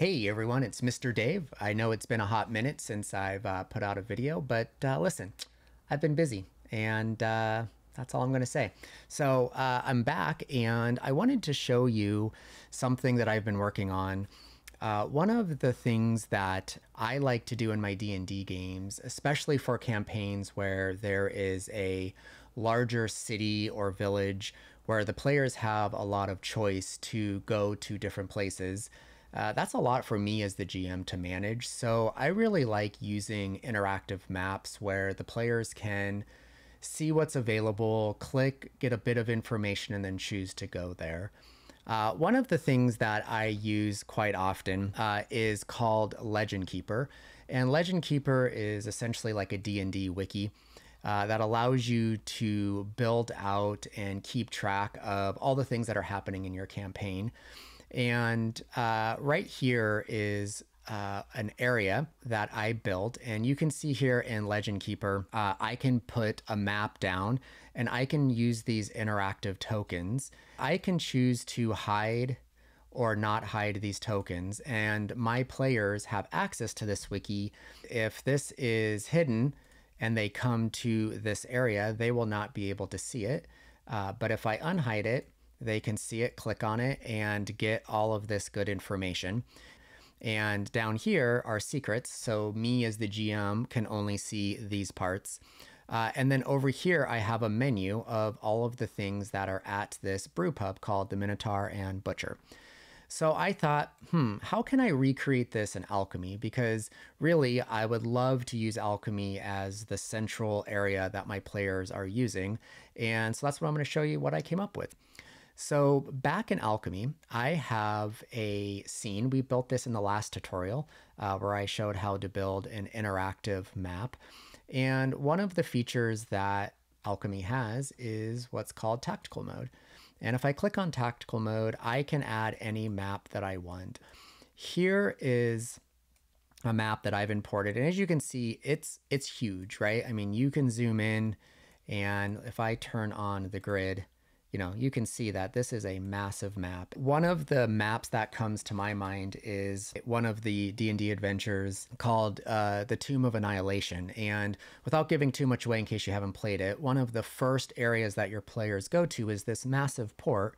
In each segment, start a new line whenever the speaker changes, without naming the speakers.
Hey everyone, it's Mr. Dave. I know it's been a hot minute since I've uh, put out a video, but uh, listen, I've been busy and uh, that's all I'm going to say. So uh, I'm back and I wanted to show you something that I've been working on. Uh, one of the things that I like to do in my D&D games, especially for campaigns where there is a larger city or village where the players have a lot of choice to go to different places, uh, that's a lot for me as the GM to manage. So I really like using interactive maps where the players can see what's available, click, get a bit of information, and then choose to go there. Uh, one of the things that I use quite often uh, is called LegendKeeper, and LegendKeeper is essentially like a D&D wiki uh, that allows you to build out and keep track of all the things that are happening in your campaign. And uh, right here is uh, an area that I built. And you can see here in LegendKeeper, uh, I can put a map down and I can use these interactive tokens. I can choose to hide or not hide these tokens and my players have access to this wiki. If this is hidden and they come to this area, they will not be able to see it. Uh, but if I unhide it, they can see it, click on it, and get all of this good information. And down here are secrets. So me as the GM can only see these parts. Uh, and then over here, I have a menu of all of the things that are at this brew pub called the Minotaur and Butcher. So I thought, hmm, how can I recreate this in Alchemy? Because really, I would love to use Alchemy as the central area that my players are using. And so that's what I'm going to show you what I came up with. So back in Alchemy, I have a scene. We built this in the last tutorial uh, where I showed how to build an interactive map. And one of the features that Alchemy has is what's called tactical mode. And if I click on tactical mode, I can add any map that I want. Here is a map that I've imported. And as you can see, it's it's huge, right? I mean, you can zoom in and if I turn on the grid, you know, you can see that this is a massive map. One of the maps that comes to my mind is one of the D&D adventures called uh, The Tomb of Annihilation. And without giving too much away in case you haven't played it, one of the first areas that your players go to is this massive port.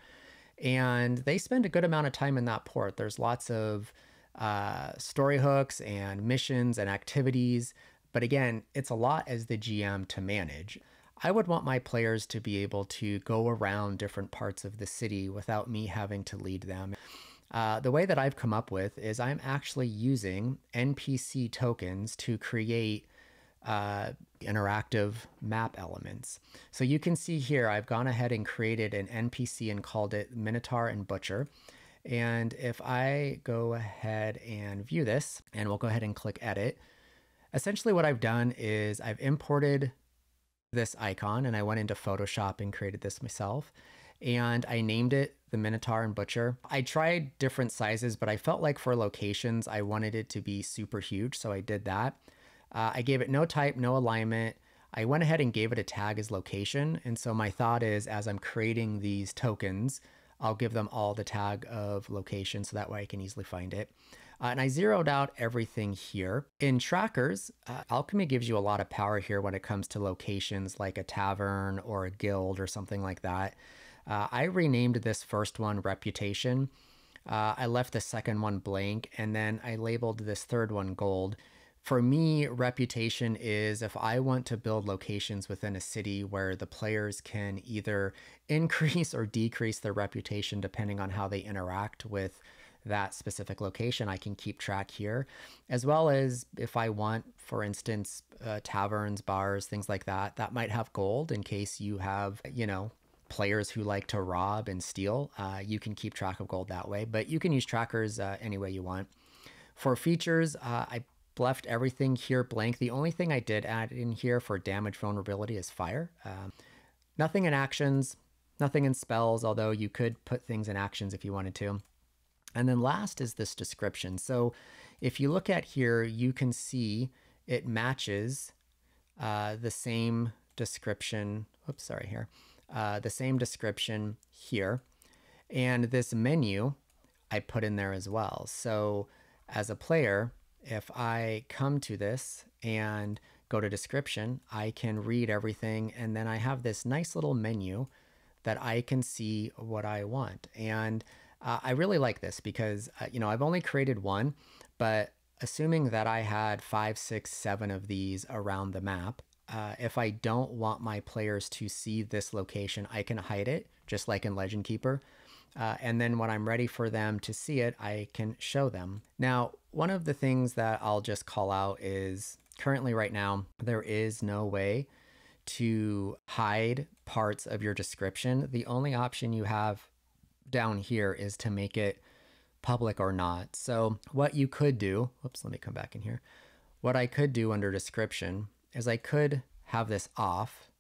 And they spend a good amount of time in that port. There's lots of uh, story hooks and missions and activities. But again, it's a lot as the GM to manage. I would want my players to be able to go around different parts of the city without me having to lead them. Uh, the way that I've come up with is I'm actually using NPC tokens to create uh, interactive map elements. So you can see here, I've gone ahead and created an NPC and called it Minotaur and Butcher. And if I go ahead and view this, and we'll go ahead and click edit, essentially what I've done is I've imported this icon and I went into Photoshop and created this myself. And I named it the Minotaur and Butcher. I tried different sizes, but I felt like for locations, I wanted it to be super huge. So I did that. Uh, I gave it no type, no alignment. I went ahead and gave it a tag as location. And so my thought is as I'm creating these tokens, I'll give them all the tag of location so that way I can easily find it. Uh, and I zeroed out everything here. In trackers, uh, Alchemy gives you a lot of power here when it comes to locations like a tavern or a guild or something like that. Uh, I renamed this first one Reputation. Uh, I left the second one blank and then I labeled this third one Gold. For me, reputation is if I want to build locations within a city where the players can either increase or decrease their reputation depending on how they interact with that specific location, I can keep track here, as well as if I want, for instance, uh, taverns, bars, things like that, that might have gold in case you have, you know, players who like to rob and steal. Uh, you can keep track of gold that way, but you can use trackers uh, any way you want. For features, uh, I left everything here blank. The only thing I did add in here for damage vulnerability is fire. Um, nothing in actions, nothing in spells, although you could put things in actions if you wanted to. And then last is this description. So if you look at here, you can see it matches uh, the same description. Oops, sorry here. Uh, the same description here. And this menu I put in there as well. So as a player, if I come to this and go to description, I can read everything. And then I have this nice little menu that I can see what I want. And uh, I really like this because, uh, you know, I've only created one, but assuming that I had five, six, seven of these around the map, uh, if I don't want my players to see this location, I can hide it just like in LegendKeeper. Uh, and then when I'm ready for them to see it, I can show them. Now, one of the things that I'll just call out is currently right now, there is no way to hide parts of your description. The only option you have down here is to make it public or not. So what you could do, whoops, let me come back in here. What I could do under description is I could have this off,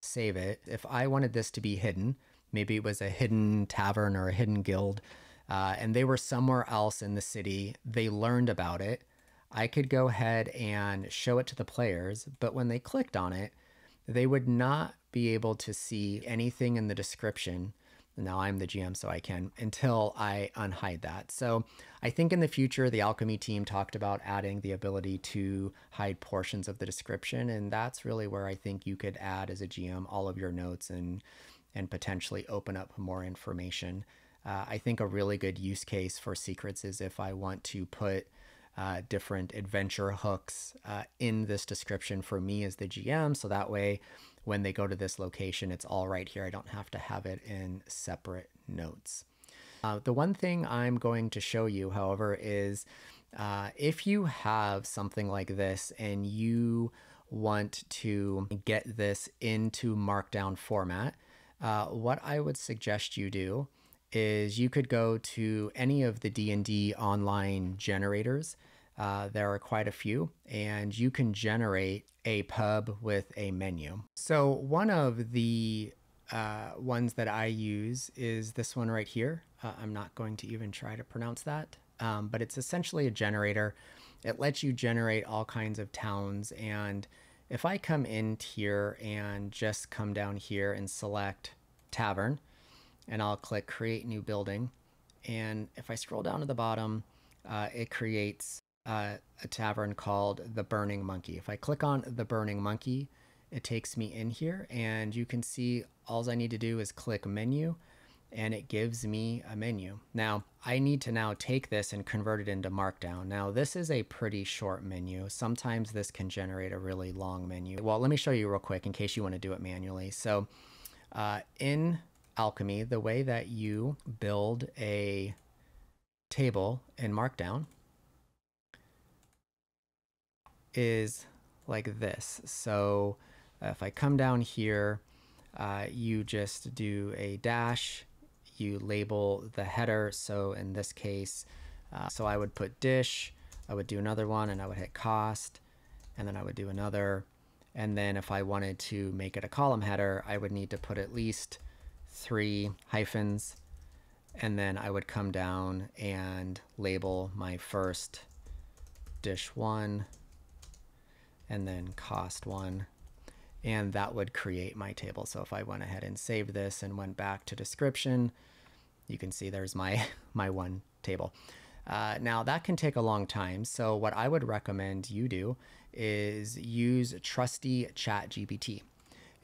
save it. If I wanted this to be hidden, maybe it was a hidden tavern or a hidden guild, uh, and they were somewhere else in the city, they learned about it. I could go ahead and show it to the players, but when they clicked on it, they would not be able to see anything in the description now I'm the GM, so I can until I unhide that. So I think in the future, the Alchemy team talked about adding the ability to hide portions of the description. And that's really where I think you could add as a GM all of your notes and, and potentially open up more information. Uh, I think a really good use case for secrets is if I want to put uh, different adventure hooks uh, in this description for me as the GM. So that way, when they go to this location, it's all right here. I don't have to have it in separate notes. Uh, the one thing I'm going to show you, however, is uh, if you have something like this and you want to get this into markdown format, uh, what I would suggest you do is you could go to any of the D&D online generators. Uh, there are quite a few, and you can generate a pub with a menu. So one of the uh, ones that I use is this one right here. Uh, I'm not going to even try to pronounce that, um, but it's essentially a generator. It lets you generate all kinds of towns. And if I come in here and just come down here and select tavern, and I'll click create new building. And if I scroll down to the bottom, uh, it creates uh, a tavern called the Burning Monkey. If I click on the Burning Monkey, it takes me in here and you can see all I need to do is click menu and it gives me a menu. Now I need to now take this and convert it into Markdown. Now this is a pretty short menu. Sometimes this can generate a really long menu. Well, let me show you real quick in case you want to do it manually. So uh, in Alchemy, the way that you build a table in Markdown is like this. So uh, if I come down here, uh, you just do a dash, you label the header. So in this case, uh, so I would put dish, I would do another one and I would hit cost, and then I would do another. And then if I wanted to make it a column header, I would need to put at least three hyphens. And then I would come down and label my first dish one, and then cost one and that would create my table. So if I went ahead and saved this and went back to description, you can see there's my, my one table. Uh, now that can take a long time. So what I would recommend you do is use trusty ChatGPT.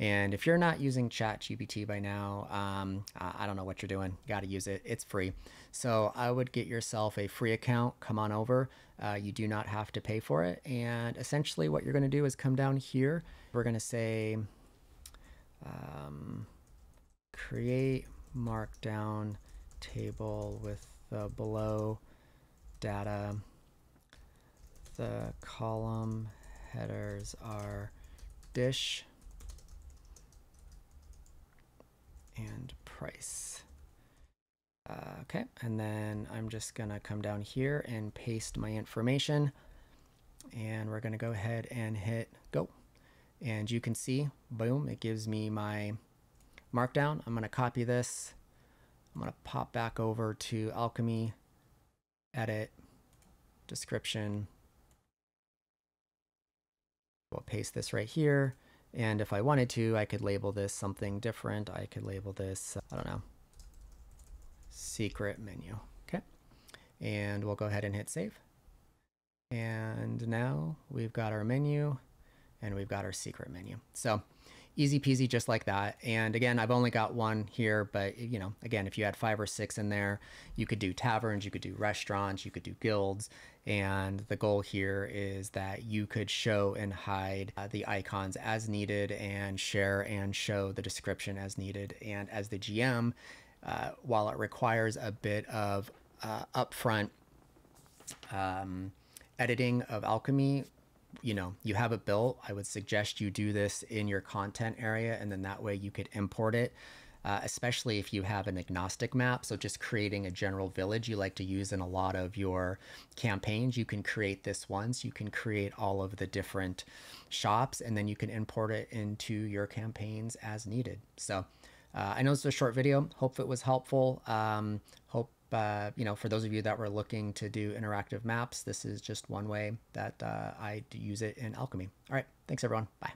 And if you're not using ChatGPT by now, um, I don't know what you're doing. Got to use it. It's free. So I would get yourself a free account. Come on over. Uh, you do not have to pay for it. And essentially, what you're going to do is come down here. We're going to say um, create markdown table with the below data. The column headers are dish and price. Okay, and then I'm just gonna come down here and paste my information and we're gonna go ahead and hit go. And you can see, boom, it gives me my markdown. I'm gonna copy this. I'm gonna pop back over to Alchemy, edit, description. We'll paste this right here. And if I wanted to, I could label this something different. I could label this, I don't know, secret menu. Okay. And we'll go ahead and hit save. And now we've got our menu and we've got our secret menu. So easy peasy, just like that. And again, I've only got one here, but you know, again, if you had five or six in there, you could do taverns, you could do restaurants, you could do guilds. And the goal here is that you could show and hide uh, the icons as needed and share and show the description as needed. And as the GM, uh, while it requires a bit of uh, upfront um, editing of alchemy you know you have it built. I would suggest you do this in your content area and then that way you could import it uh, especially if you have an agnostic map. So just creating a general village you like to use in a lot of your campaigns you can create this once. You can create all of the different shops and then you can import it into your campaigns as needed. So uh, i know it's a short video hope it was helpful um, hope uh, you know, for those of you that were looking to do interactive maps, this is just one way that uh, I do use it in Alchemy. All right, thanks everyone. Bye.